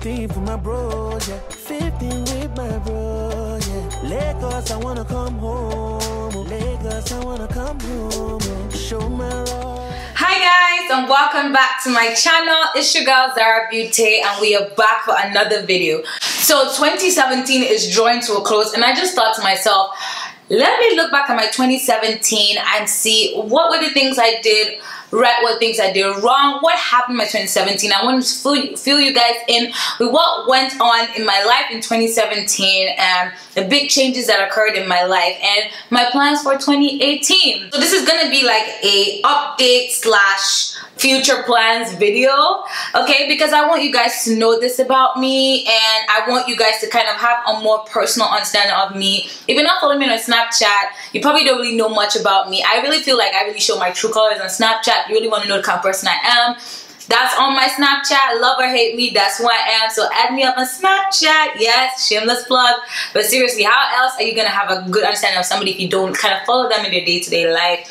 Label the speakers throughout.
Speaker 1: 15 for my bros, yeah. 15 with my bros, yeah. Lagos, I wanna come home. Oh. Lagos, I wanna come home. Oh. Show my love.
Speaker 2: Hi guys and welcome back to my channel. It's your girl Zara Beauty and we are back for another video. So 2017 is drawing to a close and I just thought to myself, let me look back at my 2017 and see what were the things I did right, what things I did wrong, what happened in my 2017. I want to fill, fill you guys in with what went on in my life in 2017 and the big changes that occurred in my life and my plans for 2018. So this is gonna be like a update slash future plans video okay because I want you guys to know this about me and I want you guys to kind of have a more personal understanding of me if you're not following me on Snapchat you probably don't really know much about me I really feel like I really show my true colors on Snapchat you really want to know the kind of person I am that's on my Snapchat. Love or hate me, that's who I am. So add me up on Snapchat. Yes, shameless plug. But seriously, how else are you gonna have a good understanding of somebody if you don't kind of follow them in their day-to-day -day life?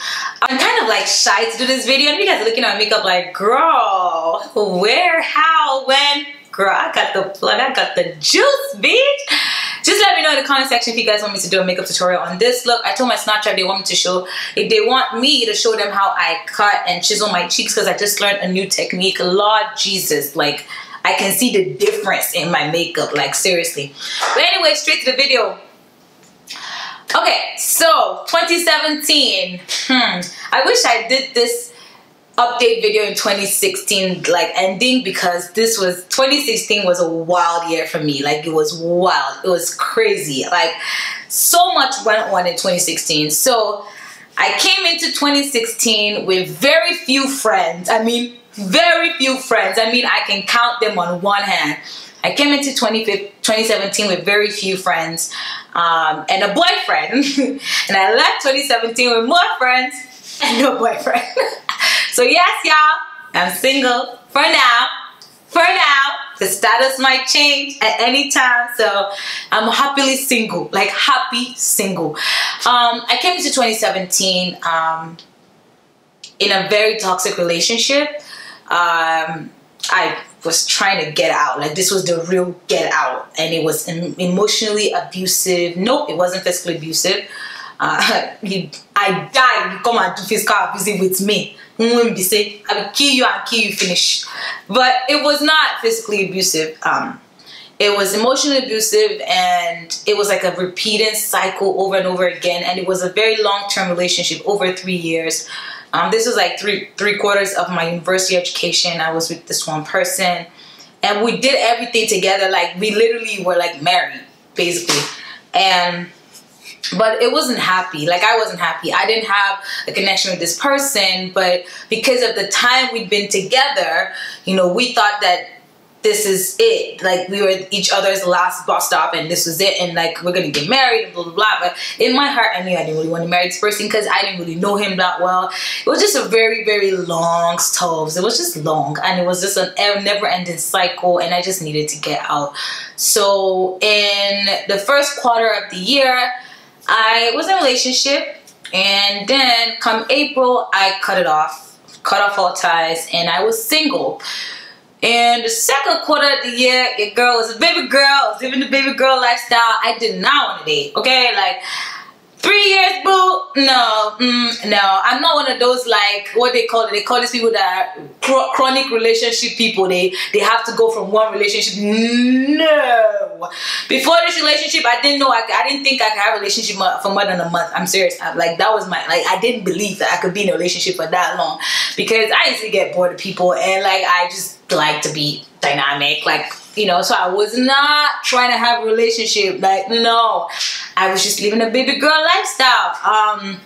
Speaker 2: I'm kind of like shy to do this video, and you guys are looking at makeup like, girl, where, how, when? Girl, I got the plug, I got the juice, bitch. Just let me know in the comment section if you guys want me to do a makeup tutorial on this look. I told my Snapchat they want me to show, if they want me to show them how I cut and chisel my cheeks because I just learned a new technique. Lord Jesus, like I can see the difference in my makeup, like seriously. But anyway, straight to the video. Okay, so 2017. Hmm, I wish I did this update video in 2016 like ending because this was 2016 was a wild year for me. Like it was wild. It was crazy. Like so much went on in 2016 so I came into 2016 with very few friends. I mean very few friends. I mean I can count them on one hand. I came into 2017 with very few friends um, and a boyfriend. And I left 2017 with more friends and no boyfriend So yes, y'all, I'm single for now. For now, the status might change at any time. So I'm happily single, like happy single. Um, I came into 2017 um, in a very toxic relationship. Um, I was trying to get out. Like this was the real get out, and it was emotionally abusive. Nope, it wasn't physically abusive. Uh, he, I died. You come and do physical abuse with me be say I will kill you and kill you finish. But it was not physically abusive. Um, it was emotionally abusive and it was like a repeating cycle over and over again and it was a very long-term relationship over three years um, this was like three three quarters of my university education i was with this one person and we did everything together like we literally were like married basically and but it wasn't happy. Like i wasn't happy. I didn't have a connection with this person but because of the time we'd been together you know we thought that this is it. Like we were each other's last bus stop and this was it. And like we're gonna get married and blah blah blah. But in my heart i knew i didn't really want to marry this person because i didn't really know him that well. It was just a very very long stoves it was just long and it was just an never ending cycle and i just needed to get out. So in the first quarter of the year I was in a relationship and then come April, I cut it off, cut off all ties and I was single. And the second quarter of the year, your girl was a baby girl, I was living the baby girl lifestyle. I did not want to date, okay? Like, Three years, boo? No, mm, no. I'm not one of those like what they call it. They call these people that are chronic relationship people. They they have to go from one relationship. No. Before this relationship, I didn't know. I, I didn't think I could have a relationship for more than a month. I'm serious. I, like that was my like. I didn't believe that I could be in a relationship for that long because I used to get bored of people and like I just like to be dynamic. Like you know, so I was not trying to have a relationship. Like, no, I was just living a baby girl lifestyle. Um,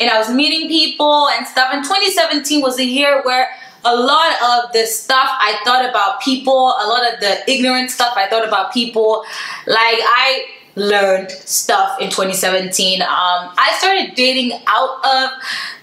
Speaker 2: and I was meeting people and stuff. And 2017 was a year where a lot of the stuff I thought about people, a lot of the ignorant stuff I thought about people, like I learned stuff in 2017. Um, I started dating out of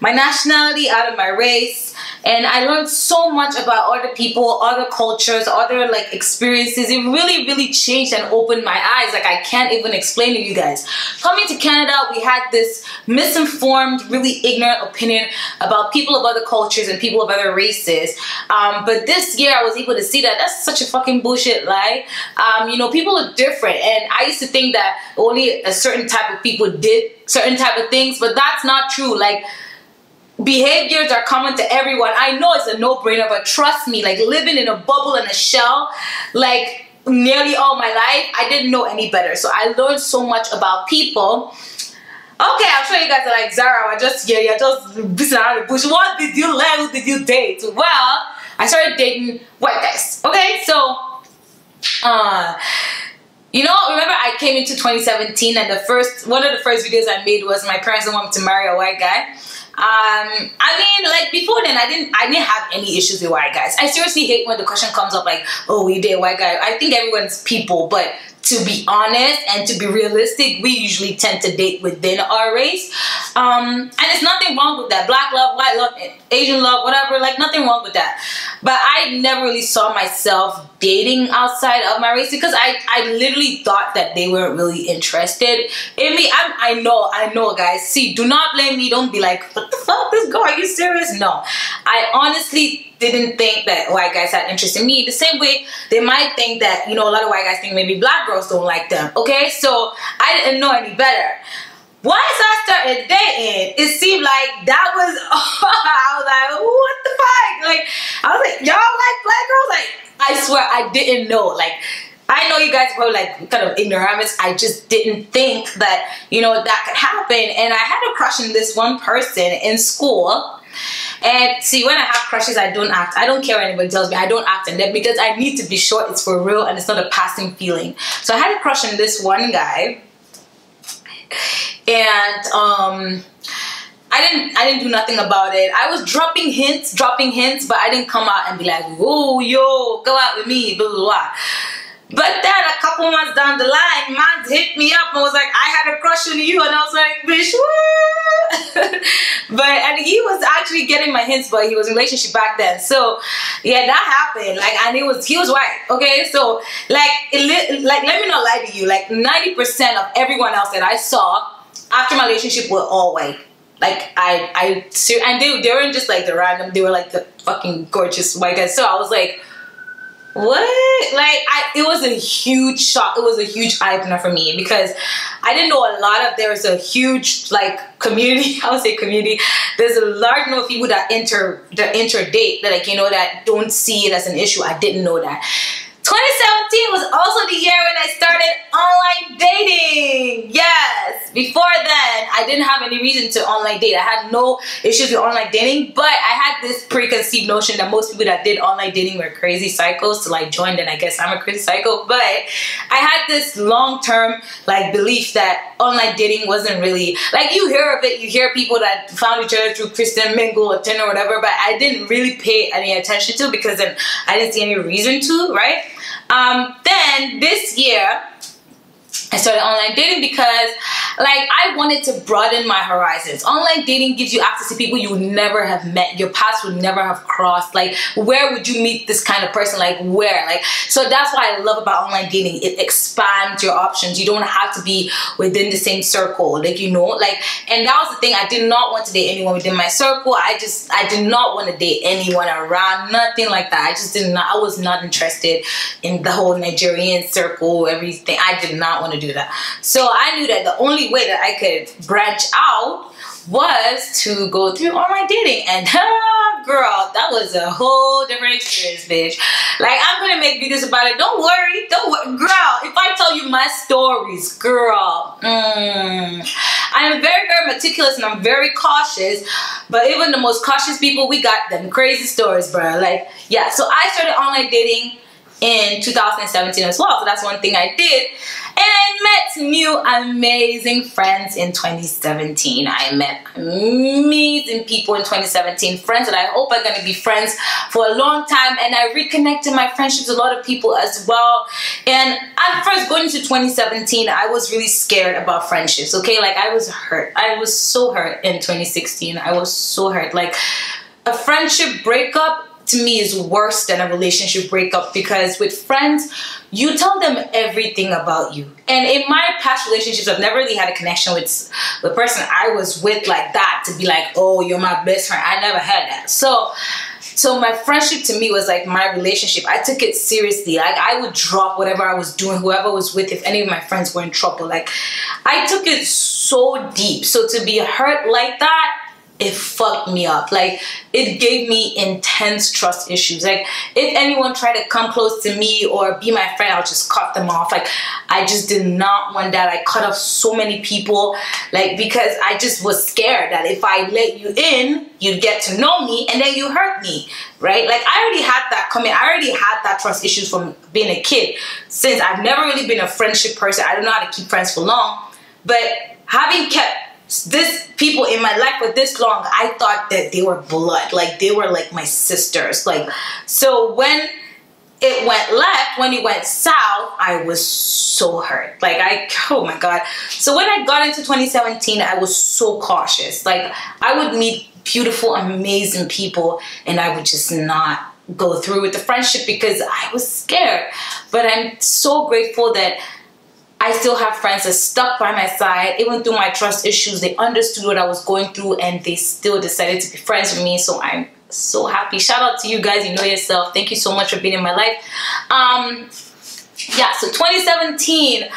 Speaker 2: my nationality, out of my race and I learned so much about other people, other cultures, other like experiences. It really, really changed and opened my eyes. Like I can't even explain to you guys. Coming to Canada, we had this misinformed, really ignorant opinion about people of other cultures and people of other races. Um, but this year, I was able to see that that's such a fucking bullshit lie. Um, you know, people are different, and I used to think that only a certain type of people did certain type of things, but that's not true. Like behaviors are common to everyone. I know it's a no-brainer, but trust me, like living in a bubble and a shell, like nearly all my life, I didn't know any better. So I learned so much about people. Okay, I'm sure you guys are like, Zara, I just, yeah, yeah, just busting of the bush. What did you learn? Who did you date? Well, I started dating white guys. Okay, so, uh, you know, remember I came into 2017 and the first, one of the first videos I made was my parents don't want me to marry a white guy. Um, I mean, like before then, I didn't, I didn't have any issues with white guys. I seriously hate when the question comes up like, "Oh, we date white guy." I think everyone's people, but to be honest and to be realistic, we usually tend to date within our race. Um, and there's nothing wrong with that. Black love, white love, Asian love, whatever, like nothing wrong with that. But I never really saw myself dating outside of my race because I, I literally thought that they weren't really interested in me. I'm, I know, I know, guys. See, do not blame me. Don't be like, what the fuck, this girl, are you serious? No. I honestly didn't think that white guys had interest in me. The same way they might think that, you know, a lot of white guys think maybe black girls don't like them. Okay, so I didn't know any better. Once I started dating, it seemed like that was, I was like, what the fuck? Like, I was like, y'all like black girls? Like, I swear I didn't know. Like, I know you guys were like kind of ignoramus. I just didn't think that, you know, that could happen. And I had a crush on this one person in school and see, when I have crushes, I don't act. I don't care what anybody tells me. I don't act on them because I need to be sure it's for real and it's not a passing feeling. So I had a crush on this one guy, and um, I didn't I didn't do nothing about it. I was dropping hints, dropping hints, but I didn't come out and be like, "Oh, yo, go out with me," blah blah blah. But then a couple months down the line, man hit me up and was like, I had a crush on you. And I was like, bitch, what? but, and he was actually getting my hints, but he was in relationship back then. So, yeah, that happened. Like, and it was, he was white. Okay. So, like, it, like, let me not lie to you. Like, 90% of everyone else that I saw after my relationship were all white like I I and they they weren't just like the random they were like the fucking gorgeous white guys so I was like what? Like I it was a huge shock. It was a huge eye opener for me because I didn't know a lot of there's a huge like community I would say community. There's a large number of people that enter that enter date that like you know that don't see it as an issue. I didn't know that 2017 was also the year when I started online dating. Yes. Before then, I didn't have any reason to online date. I had no issues with online dating, but I had this preconceived notion that most people that did online dating were crazy psychos to like join, and I guess I'm a crazy psycho. But I had this long-term like belief that online dating wasn't really like you hear of it, you hear people that found each other through Christian Mingle or Tinder or whatever, but I didn't really pay any attention to because then I didn't see any reason to, right? Um, then this year, I started online dating because like I wanted to broaden my horizons. Online dating gives you access to people you would never have met. Your paths would never have crossed. Like where would you meet this kind of person? Like where? Like so that's why I love about online dating. It expands your options. You don't have to be within the same circle. Like you know, like and that was the thing. I did not want to date anyone within my circle. I just I did not want to date anyone around. Nothing like that. I just did not I was not interested in the whole Nigerian circle, everything. I did not want to do that. So I knew that the only way that I could branch out was to go through online dating. And girl that was a whole different experience bitch. Like i'm gonna make videos about it. Don't worry. Don't worry girl if i tell you my stories girl mm, i am very very meticulous and i'm very cautious. But even the most cautious people we got them crazy stories bro like yeah so i started online dating in 2017 as well. So that's one thing i did I met new amazing friends in 2017. I met amazing people in 2017. Friends that I hope are going to be friends for a long time. And I reconnected my friendships with a lot of people as well. And at first going into 2017, I was really scared about friendships. Okay, like I was hurt. I was so hurt in 2016. I was so hurt. Like a friendship breakup to me is worse than a relationship breakup because with friends you tell them everything about you. And in my past relationships i've never really had a connection with the person i was with like that to be like oh you're my best friend. I never had that. So so my friendship to me was like my relationship. I took it seriously. Like i would drop whatever i was doing whoever was with if any of my friends were in trouble. Like i took it so deep. So to be hurt like that it fucked me up. Like it gave me intense trust issues. Like if anyone tried to come close to me or be my friend, I'll just cut them off. Like I just did not want that. I cut off so many people like because I just was scared that if I let you in, you'd get to know me and then you hurt me, right? Like I already had that coming. I already had that trust issues from being a kid. Since I've never really been a friendship person, I don't know how to keep friends for long. But having kept this people in my life for this long, I thought that they were blood. Like they were like my sisters. Like so when it went left, when it went south, I was so hurt. Like I oh my god. So when I got into 2017, I was so cautious. Like I would meet beautiful, amazing people and I would just not go through with the friendship because I was scared. But I'm so grateful that I still have friends that stuck by my side, even through my trust issues. They understood what I was going through and they still decided to be friends with me. So I'm so happy. Shout out to you guys. You know yourself. Thank you so much for being in my life. Um, yeah, so 2017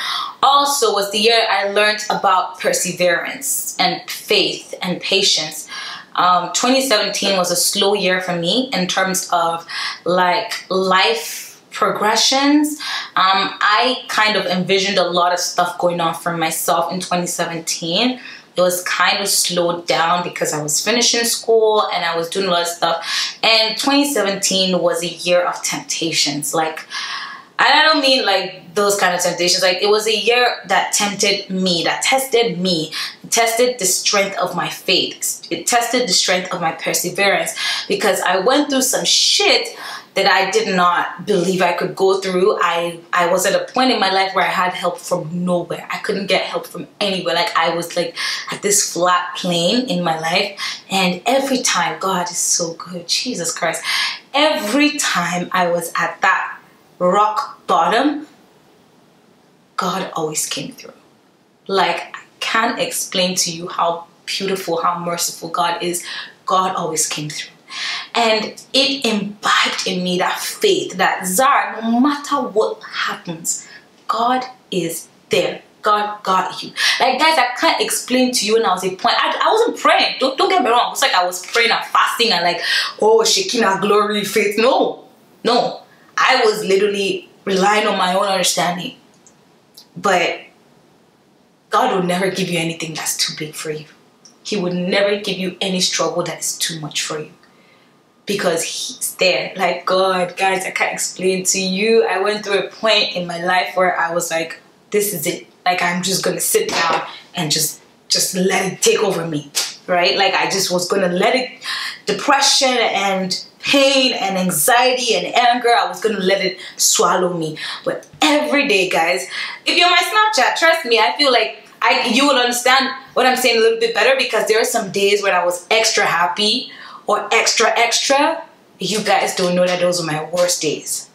Speaker 2: also was the year I learned about perseverance and faith and patience. Um, 2017 was a slow year for me in terms of like life progressions. Um, I kind of envisioned a lot of stuff going on for myself in 2017 it was kind of slowed down because I was finishing school and I was doing a lot of stuff. And 2017 was a year of temptations. Like, I don't mean like those kind of temptations. Like, it was a year that tempted me, that tested me, tested the strength of my faith, it tested the strength of my perseverance because I went through some shit that I did not believe I could go through. I, I was at a point in my life where I had help from nowhere. I couldn't get help from anywhere. Like I was like at this flat plane in my life. And every time, God is so good, Jesus Christ. Every time I was at that rock bottom, God always came through. Like I can't explain to you how beautiful, how merciful God is. God always came through. And it imbibed in me that faith that Zara, no matter what happens, God is there. God got you. Like guys, I can't explain to you when I was a point. I, I wasn't praying. Don't, don't get me wrong. It's like I was praying and fasting and like, oh, shaking Shekinah glory, faith. No, no. I was literally relying on my own understanding. But God will never give you anything that's too big for you. He would never give you any struggle that is too much for you because he's there. Like God, guys, I can't explain to you. I went through a point in my life where I was like, this is it. Like I'm just gonna sit down and just just let it take over me. Right? Like I just was gonna let it depression and pain and anxiety and anger, I was gonna let it swallow me. But every day, guys, if you're my Snapchat, trust me, I feel like I you will understand what I'm saying a little bit better because there are some days when I was extra happy or extra extra, you guys don't know that those are my worst days.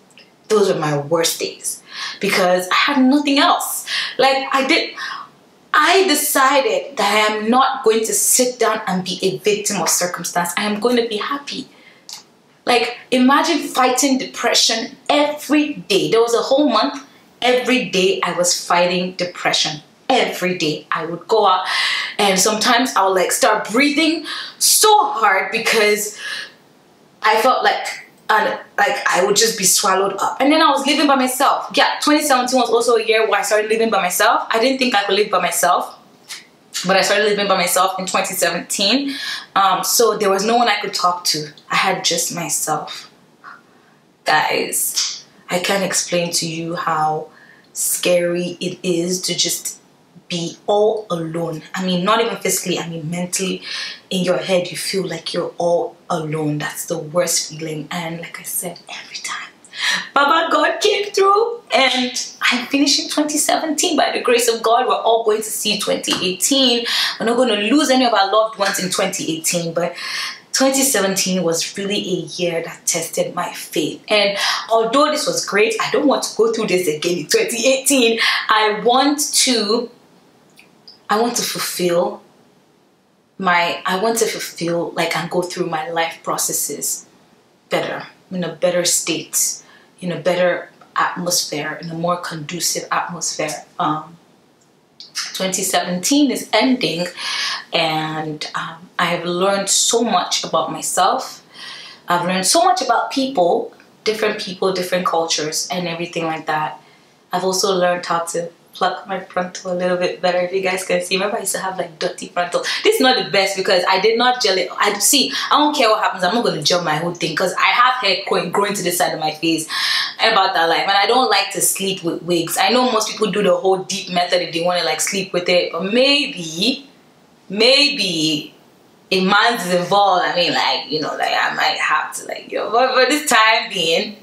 Speaker 2: Those are my worst days because I had nothing else. Like I did, I decided that I am not going to sit down and be a victim of circumstance. I am going to be happy. Like imagine fighting depression every day. There was a whole month, every day I was fighting depression every day. I would go out and sometimes I would like start breathing so hard because I felt like and like I would just be swallowed up. And then I was living by myself. Yeah, 2017 was also a year where I started living by myself. I didn't think I could live by myself, but I started living by myself in 2017. Um, so there was no one I could talk to. I had just myself. Guys, I can't explain to you how scary it is to just be all alone. I mean, not even physically, I mean, mentally in your head, you feel like you're all alone. That's the worst feeling. And like I said, every time, Baba God came through and I'm finishing 2017 by the grace of God. We're all going to see 2018. We're not going to lose any of our loved ones in 2018, but 2017 was really a year that tested my faith. And although this was great, I don't want to go through this again in 2018. I want to I want to fulfill my I want to fulfill like and go through my life processes better, in a better state, in a better atmosphere, in a more conducive atmosphere. Um, 2017 is ending and um, I have learned so much about myself. I've learned so much about people, different people, different cultures, and everything like that. I've also learned how to pluck my frontal a little bit better if you guys can see. Remember I used to have like dirty frontal. This is not the best because I did not gel it. I see I don't care what happens. I'm not going to gel my whole thing because I have hair growing, growing to the side of my face. About that life. And I don't like to sleep with wigs. I know most people do the whole deep method if they want to like sleep with it but maybe maybe if man's involved. I mean like you know like I might have to like yo but for this time being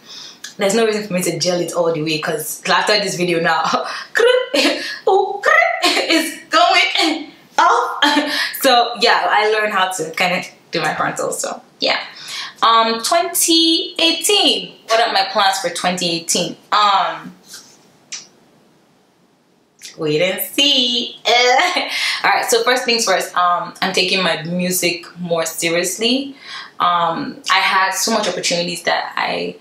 Speaker 2: there's no reason for me to gel it all the way because after this video now is going off. So yeah I learned how to kind of do my frontal so yeah. Um 2018 what are my plans for 2018 um wait and see. All right so first things first um i'm taking my music more seriously. Um i had so much opportunities that i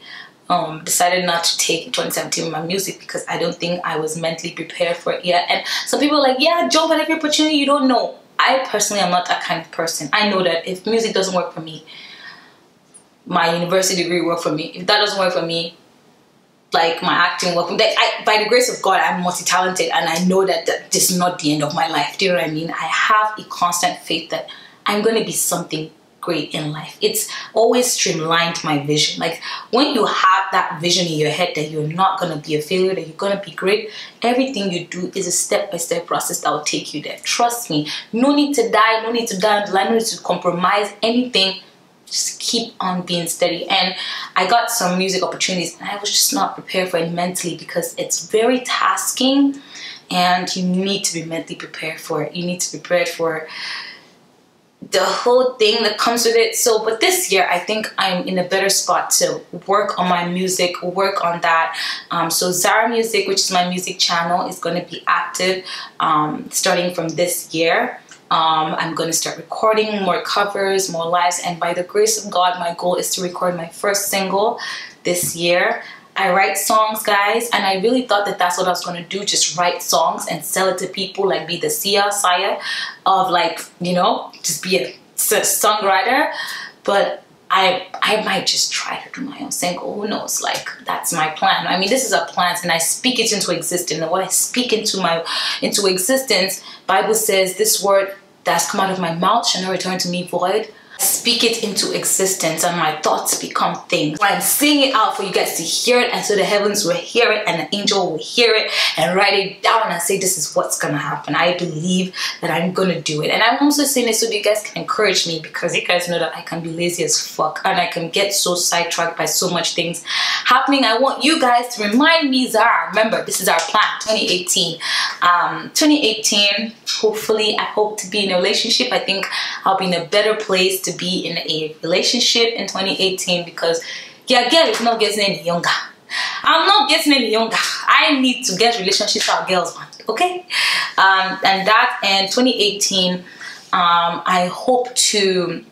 Speaker 2: um, decided not to take 2017 with my music because I don't think I was mentally prepared for it yet. And some people are like, yeah, jump at every opportunity, you don't know. I personally am not that kind of person. I know that if music doesn't work for me, my university degree work for me. If that doesn't work for me, like my acting work, like I, by the grace of God, I'm multi-talented and I know that, that this is not the end of my life. Do you know what I mean? I have a constant faith that I'm going to be something great in life. It's always streamlined my vision. Like when you have that vision in your head that you're not going to be a failure, that you're going to be great, everything you do is a step-by-step process that will take you there. Trust me. No need to die. No need to die. No need to compromise anything. Just keep on being steady. And I got some music opportunities and I was just not prepared for it mentally because it's very tasking and you need to be mentally prepared for it. You need to be prepared for the whole thing that comes with it. So, but this year, I think I'm in a better spot to work on my music, work on that. Um, so, Zara Music, which is my music channel, is going to be active um, starting from this year. Um, I'm going to start recording more covers, more lives, and by the grace of God, my goal is to record my first single this year. I write songs, guys, and I really thought that that's what I was to do, just write songs and sell it to people, like be the Sia, Saya of like, you know, just be a songwriter. But I I might just try to do my own single. Who knows? Like that's my plan. I mean, this is a plan, and I speak it into existence. And what I speak into my into existence, Bible says, this word that's come out of my mouth shall not return to me void, speak it into existence and my thoughts become things. I'm singing it out for you guys to hear it and so the heavens will hear it and the angel will hear it and write it down and say this is what's gonna happen. I believe that I'm gonna do it. And I'm also saying this so you guys can encourage me because you guys know that I can be lazy as fuck and I can get so sidetracked by so much things happening. I want you guys to remind me Zara, remember this is our plan 2018. Um, 2018, hopefully I hope to be in a relationship. I think I'll be in a better place to be in a relationship in 2018 because your girl is not getting any younger. I'm not getting any younger. I need to get relationships with girls, man. Okay? Um, and that in 2018, um, I hope to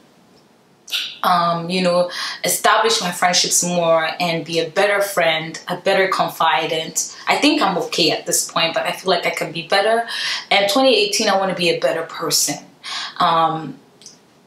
Speaker 2: um, you know, establish my friendships more and be a better friend, a better confidant. I think I'm okay at this point, but I feel like I can be better. And 2018, I want to be a better person. Um,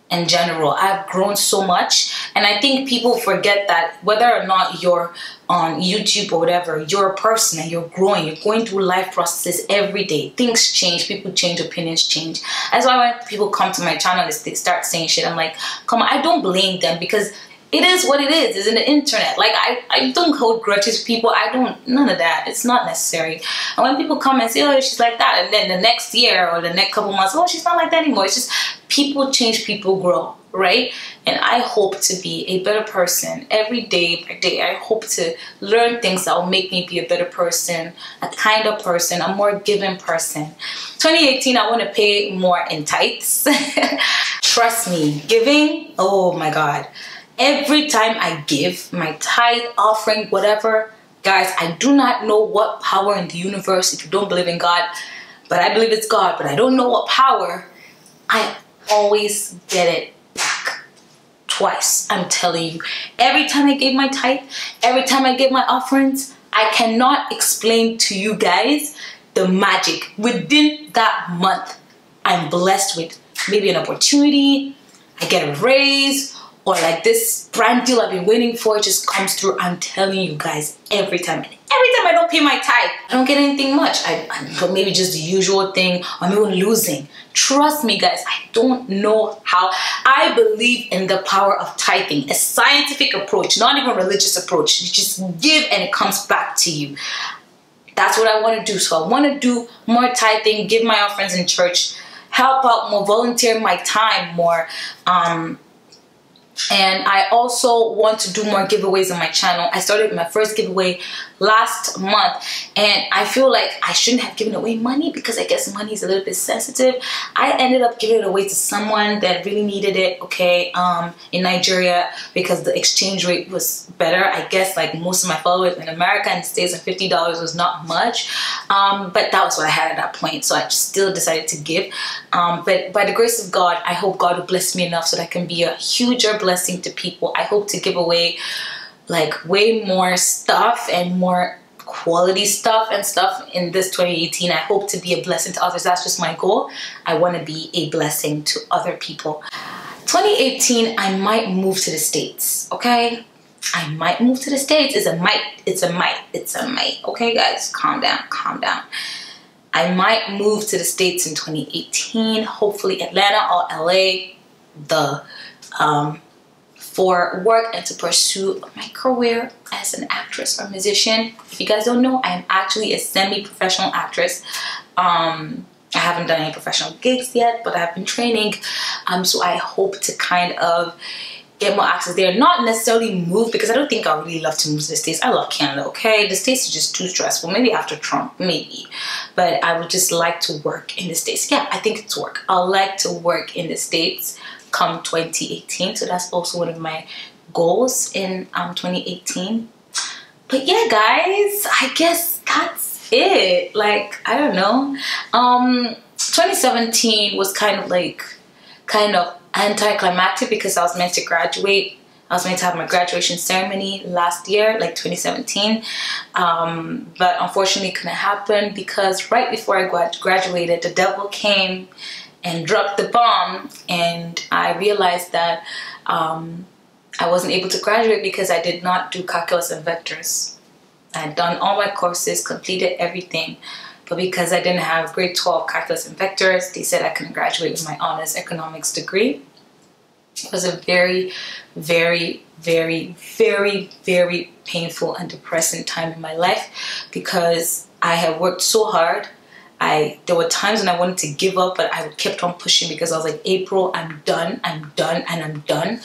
Speaker 2: in general. I've grown so much and I think people forget that whether or not you're on YouTube or whatever, you're a person and you're growing, you're going through life processes every day. Things change, people change, opinions change. That's why when people come to my channel and they start saying shit, I'm like, come on, I don't blame them because it is what it is. It's in the internet. Like I, I don't hold grudges people. I don't none of that. It's not necessary. And when people come and say, oh, she's like that, and then the next year or the next couple months, oh, she's not like that anymore. It's just people change, people grow, right? And I hope to be a better person every day by day. I hope to learn things that will make me be a better person, a kinder person, a more giving person. 2018, I want to pay more in tithes. Trust me, giving, oh my God every time I give my tithe, offering, whatever, guys, I do not know what power in the universe, if you don't believe in God, but I believe it's God, but I don't know what power, I always get it back twice. I'm telling you. Every time I give my tithe, every time I give my offerings, I cannot explain to you guys the magic. Within that month, I'm blessed with maybe an opportunity, I get a raise, or like this brand deal I've been waiting for just comes through. I'm telling you guys every time. every time I don't pay my tithe, I don't get anything much. I, I maybe just the usual thing. I'm even losing. Trust me, guys. I don't know how. I believe in the power of tithing, a scientific approach, not even religious approach. You just give and it comes back to you. That's what I want to do. So I want to do more tithing, give my offerings in church, help out more, volunteer my time more. Um, and I also want to do more giveaways on my channel. I started my first giveaway last month and I feel like I shouldn't have given away money because I guess money is a little bit sensitive. I ended up giving it away to someone that really needed it, okay, um, in Nigeria because the exchange rate was better. I guess like most of my followers in America and States and $50 was not much, um, but that was what I had at that point. So I still decided to give. Um, but by the grace of God, I hope God will bless me enough so that I can be a huger blessing to people. I hope to give away like way more stuff and more quality stuff and stuff in this 2018 i hope to be a blessing to others. That's just my goal. I want to be a blessing to other people. 2018 i might move to the states okay? I might move to the states. It's a might. It's a might. It's a might. Okay guys? Calm down. Calm down. I might move to the states in 2018 hopefully atlanta or la the um for work and to pursue my career as an actress or musician. If you guys don't know, I am actually a semi-professional actress. Um, I haven't done any professional gigs yet, but I've been training. Um, so I hope to kind of get more access there. Not necessarily move because I don't think I really love to move to the States. I love Canada, okay? The States is just too stressful. Maybe after Trump, maybe. But I would just like to work in the States. Yeah, I think it's work. I like to work in the States come 2018 so that's also one of my goals in um, 2018 but yeah guys i guess that's it. Like i don't know. Um 2017 was kind of like kind of anticlimactic because i was meant to graduate. I was meant to have my graduation ceremony last year, like 2017, um, but unfortunately couldn't happen because right before I graduated, the devil came and dropped the bomb and I realized that um, I wasn't able to graduate because I did not do calculus and vectors. I had done all my courses, completed everything, but because I didn't have grade 12 calculus and vectors, they said I couldn't graduate with my honors economics degree. It was a very, very, very, very, very painful and depressing time in my life because I had worked so hard I there were times when I wanted to give up, but I kept on pushing because I was like, April, I'm done, I'm done, and I'm done.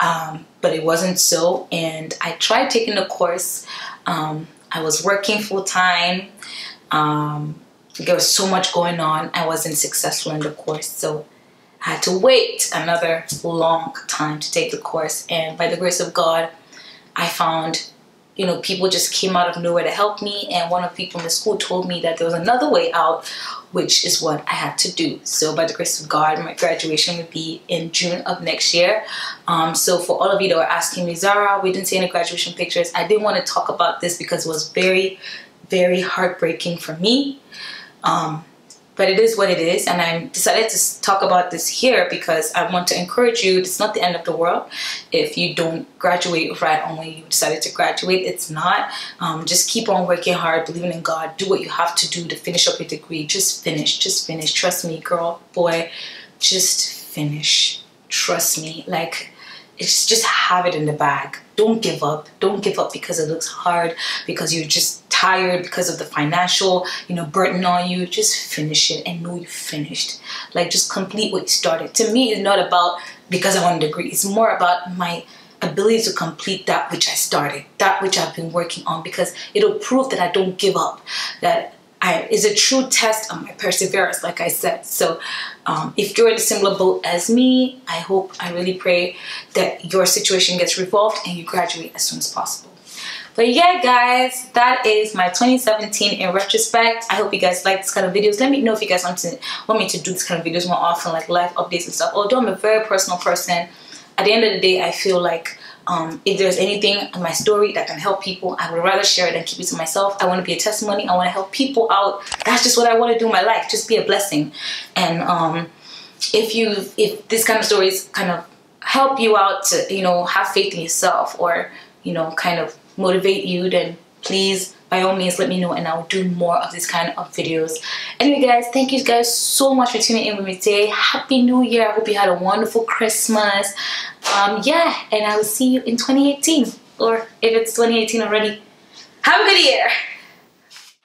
Speaker 2: Um, but it wasn't so, and I tried taking the course. Um, I was working full time. Um, there was so much going on. I wasn't successful in the course, so I had to wait another long time to take the course. And by the grace of God, I found you know, people just came out of nowhere to help me. And one of the people in the school told me that there was another way out, which is what I had to do. So by the grace of God, my graduation would be in June of next year. Um, so for all of you that were asking me, Zara, we didn't see any graduation pictures. I didn't want to talk about this because it was very, very heartbreaking for me. Um, but it is what it is and I decided to talk about this here because I want to encourage you it's not the end of the world. If you don't graduate right on when you decided to graduate it's not. Um, just keep on working hard believing in God do what you have to do to finish up your degree. Just finish just finish. Trust me girl boy just finish. Trust me like it's just have it in the bag. Don't give up. Don't give up because it looks hard, because you're just tired because of the financial, you know, burden on you. Just finish it and know you finished. Like just complete what you started. To me, it's not about because I want a degree. It's more about my ability to complete that which I started, that which I've been working on, because it'll prove that I don't give up, that I, is a true test of my perseverance, like I said. So um, if you're in a similar boat as me, I hope, I really pray that your situation gets resolved and you graduate as soon as possible. But yeah, guys, that is my 2017 in retrospect. I hope you guys like this kind of videos. Let me know if you guys want to want me to do this kind of videos more often, like live updates and stuff. Although I'm a very personal person, at the end of the day, I feel like um, if there's anything in my story that can help people, I would rather share it than keep it to myself. I want to be a testimony. I want to help people out. That's just what I want to do in my life. Just be a blessing. And um, if you, if this kind of stories kind of help you out to, you know, have faith in yourself or, you know, kind of motivate you, then please by all means let me know and I'll do more of this kind of videos. Anyway guys, thank you guys so much for tuning in with me today. Happy New Year. I hope you had a wonderful Christmas. Um, yeah, and I will see you in 2018. Or if it's 2018 already, have a good year.